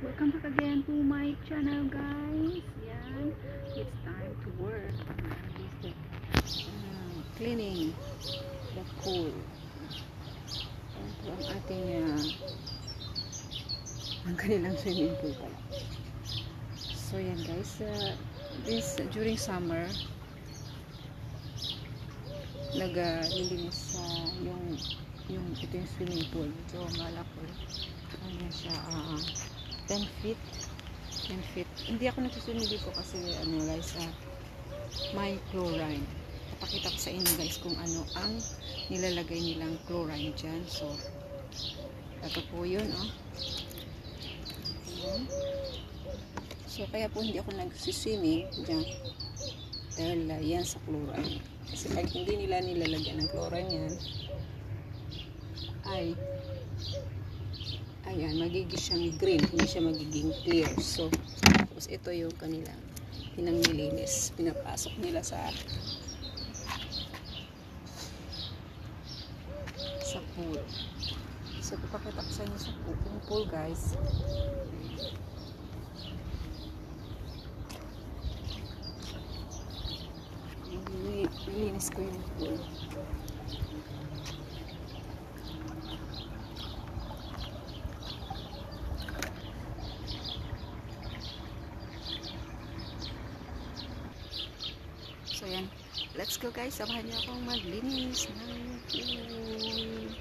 Welcome back again to my channel guys. Yan. It's time to work. Uh, cleaning the pool. Yan po ang ating uh, ang kanilang swimming pool pala. So yan guys. Uh, this during summer naglilinis sa yung yung ito yung swimming pool. So malaki. Ano siya ah 10 feet. 10 feet. Hindi ako nagsuswimming dito kasi ano guys uh, may chlorine. Papakita ko sa inyo guys kung ano ang nilalagay nilang chlorine dyan. So ito po yun oh. Ayan. so kaya po hindi ako nagsiswimming dyan. Dahil uh, yan sa chlorine. Kasi pag hindi nila nilalagyan ng chlorine yan ay ayan, magiging siyang green, hindi siya magiging clear. So, tapos ito yung kanilang pinanglilinis, pinapasok nila sa sa pool. So, papakita ko sa inyo sa pool, yung pool guys. Nilinis ko yung pool. So yan, let's go guys. Samahan niyo akong maglinis ng pool.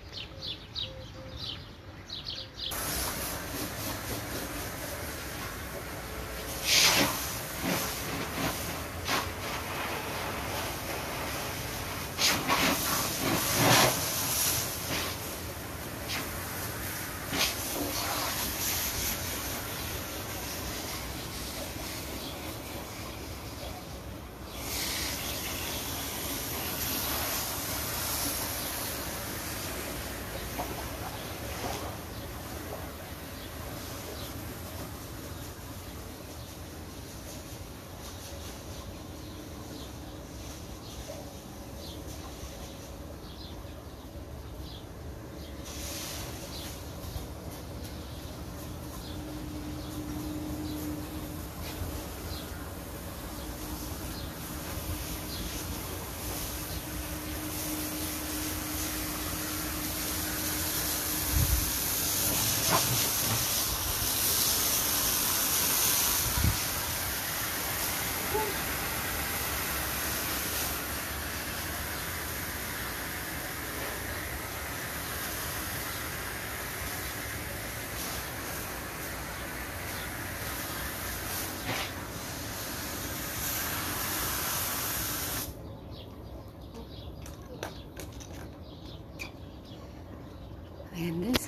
Ayan guys.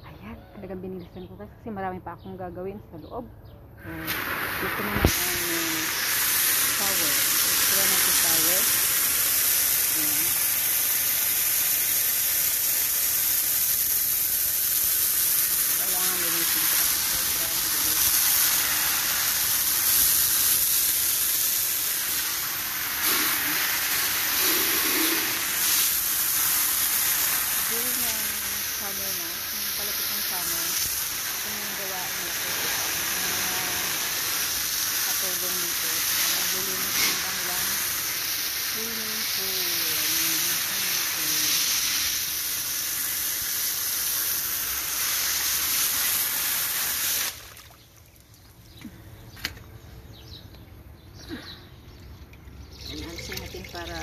Ayan, talagang binilisan ko guys kasi marami pa akong gagawin sa loob. So, ito naman ang uh, shower. Ito naman ang shower. Ayan. Kailangan linisin ko kasi sobrang bilis. during ng summer na, yung palapit ng summer, ito yung gawain natin. Mga katulong dito. Naglilinis ng kanilang swimming pool. Alisin natin para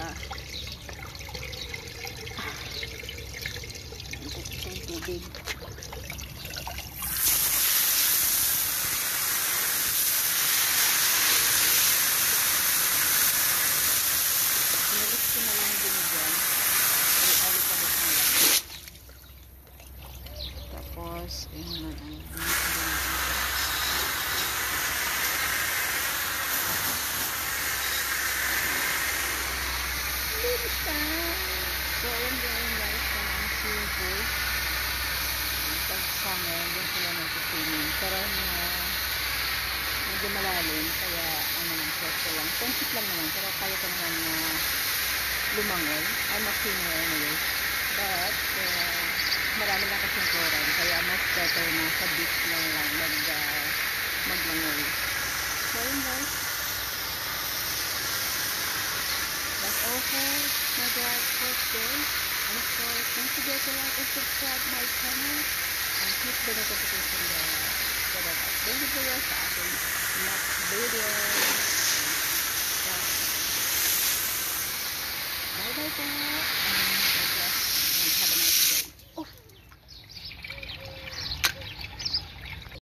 Ito yung tubig. Pinalit ko na lang din dyan. Alit-alit na lang. Tapos, yun naman ang So, ayan din yung guys, ang swimming pool. Pag summer, doon sila nag-swimming. Pero na medyo malalim, kaya ano lang, swerte lang. 10 feet lang naman, pero kaya ko naman na lumangoy. I'm a swimmer anyway. But, uh, marami lang kasing chlorine, kaya most better na sa beach lang lang mag, uh, maglangoy. So, yun guys. That's all for my vlog for today. And of course, don't forget to like and subscribe my channel and click the notification bell so that updated kayo sa ating next video. Bye bye po!